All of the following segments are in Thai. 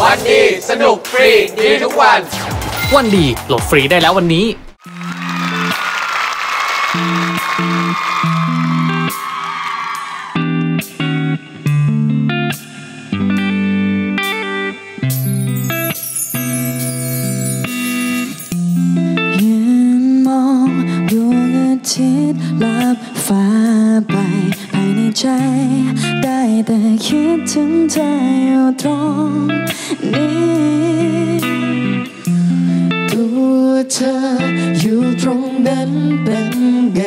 วันดีสนุกฟรีดีทุกวัน วันดีโหลดฟรีได้แล้ววันนี้ ยืนมองดวงอาทิตย์ลับฟ้าไปภายในใจได้ แต่คิดถึงเธออยู่ตรงนี้ตัวเธออยู่ตรงนั้นเป็นไง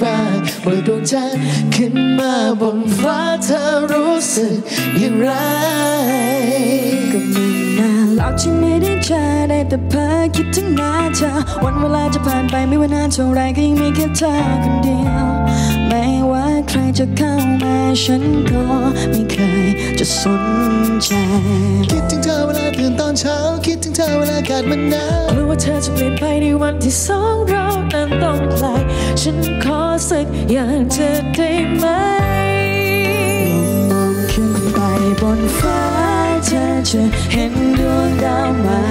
บ้างเมื่อดวงจันทร์ขึ้นมาบนฟ้าเธอรู้สึกอย่างไรก็ม่นาหรอกที่ไม่ได้เจอได้แต่เพ้อคิดถึงหน้าเธอวันเวลาจะผ่านไปไม่ว่านานเท่าไรก็ยังมีแค่เธอคนเดียว ไม่ว่าใครจะเข้ามาฉันก็ไม่เคยจะสนใจ คิดถึงเธอเวลาตื่นตอนเช้า คิดถึงเธอเวลาอากาศมันหนาวกลัวว่าเธอจะเปลี่ยนไปในวันที่สองเรานั้นต้องไกลฉันขอสักอย่างเธอได้ไหมลองมองขึ้นไปบนฟ้าเธอจะเห็นดวงดาวมา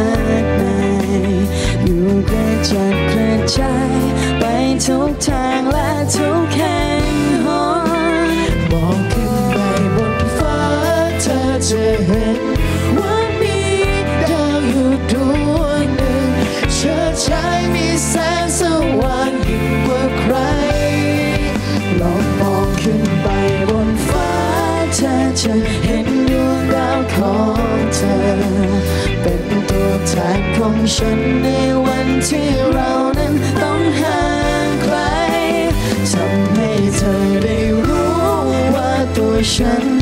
กมายอยู่กระจัดกระจายไปทุกทางและทุกแห่ง จะเห็นว่ามีดาวอยู่ดวงหนึ่งเชิดชายมีแสงสว่างยิ่งกว่าใคร ลองมองขึ้นไปบนฟ้าเธอจะเห็นดวงดาวของเธอ เป็นตัวแทนของฉันในวันที่เรานั้นต้องห่างไกลทำให้เธอได้รู้ว่าตัวฉัน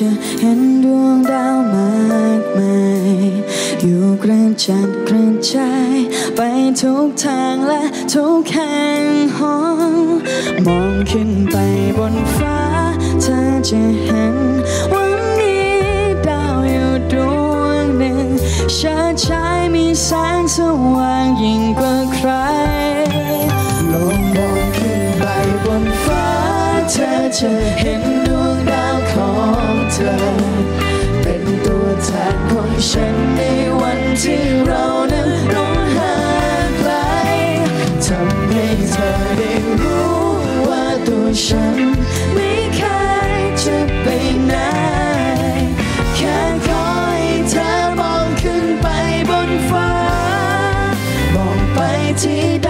จะเห็นดวงดาวมากมายอยู่กระจัดกระจายไปทุกทางและทุกแห่งหนมองขึ้นไปบนฟ้าเธอจะเห็นว่ามีดาวอยู่ดวงหนึ่งเชิดชายมีแสงสว่างยิ่งกว่าใครลองมองขึ้นไปบนฟ้าเธอจะเห็น ธอ เป็นตัวแทนของฉันในวันที่เรานั้นต้องห่างไกลทำให้เธอได้รู้ว่าตัวฉันไม่เคยจะไปไหนแค่คอยเธอมองขึ้นไปบนฟ้ามองไปที่ด